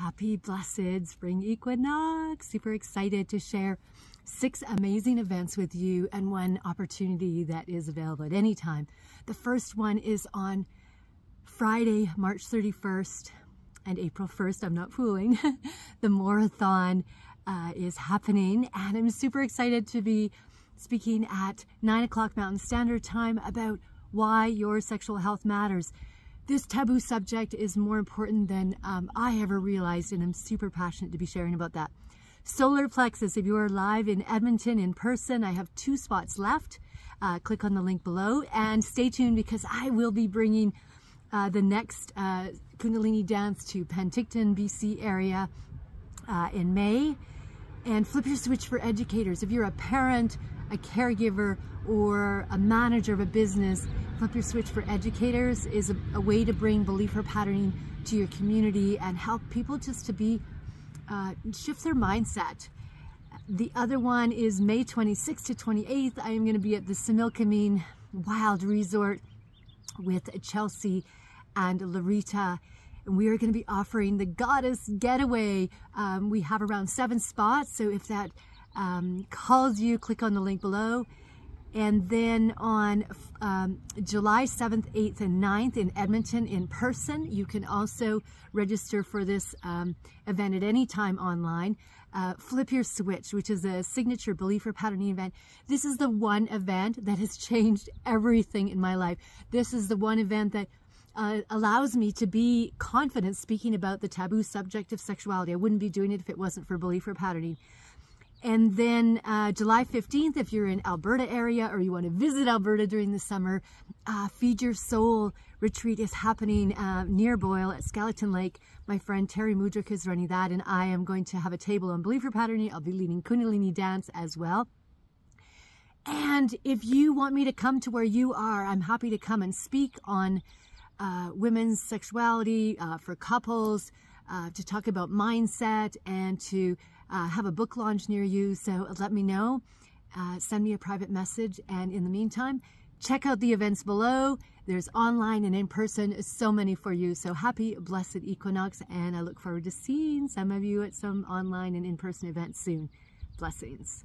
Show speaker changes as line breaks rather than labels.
Happy blessed spring equinox. Super excited to share six amazing events with you and one opportunity that is available at any time. The first one is on Friday, March 31st and April 1st. I'm not fooling. the marathon uh, is happening and I'm super excited to be speaking at 9 o'clock Mountain Standard Time about why your sexual health matters this taboo subject is more important than um, I ever realized, and I'm super passionate to be sharing about that. Solar plexus, if you are live in Edmonton in person, I have two spots left. Uh, click on the link below and stay tuned because I will be bringing uh, the next uh, Kundalini dance to Penticton, BC area uh, in May. And flip your switch for educators. If you're a parent, a caregiver, or a manager of a business, Flip Your Switch for Educators is a, a way to bring belief believer patterning to your community and help people just to be, uh, shift their mindset. The other one is May 26th to 28th. I am going to be at the Similkameen Wild Resort with Chelsea and Larita. And we are going to be offering the Goddess Getaway. Um, we have around seven spots. So if that um, calls you, click on the link below. And then on um, July 7th, 8th, and 9th in Edmonton in person, you can also register for this um, event at any time online. Uh, Flip Your Switch, which is a signature Belief Re-Patterning event. This is the one event that has changed everything in my life. This is the one event that uh, allows me to be confident speaking about the taboo subject of sexuality. I wouldn't be doing it if it wasn't for Belief Re-Patterning. And then uh, July 15th, if you're in Alberta area or you want to visit Alberta during the summer, uh, Feed Your Soul retreat is happening uh, near Boyle at Skeleton Lake. My friend Terry Mudrick is running that, and I am going to have a table on Belief Re-Patterning. I'll be leading Kundalini dance as well. And if you want me to come to where you are, I'm happy to come and speak on uh, women's sexuality uh, for couples, uh, to talk about mindset and to uh, have a book launch near you. So let me know. Uh, send me a private message. And in the meantime, check out the events below. There's online and in person, so many for you. So happy, blessed equinox. And I look forward to seeing some of you at some online and in person events soon. Blessings.